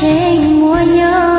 trên mùa nhớ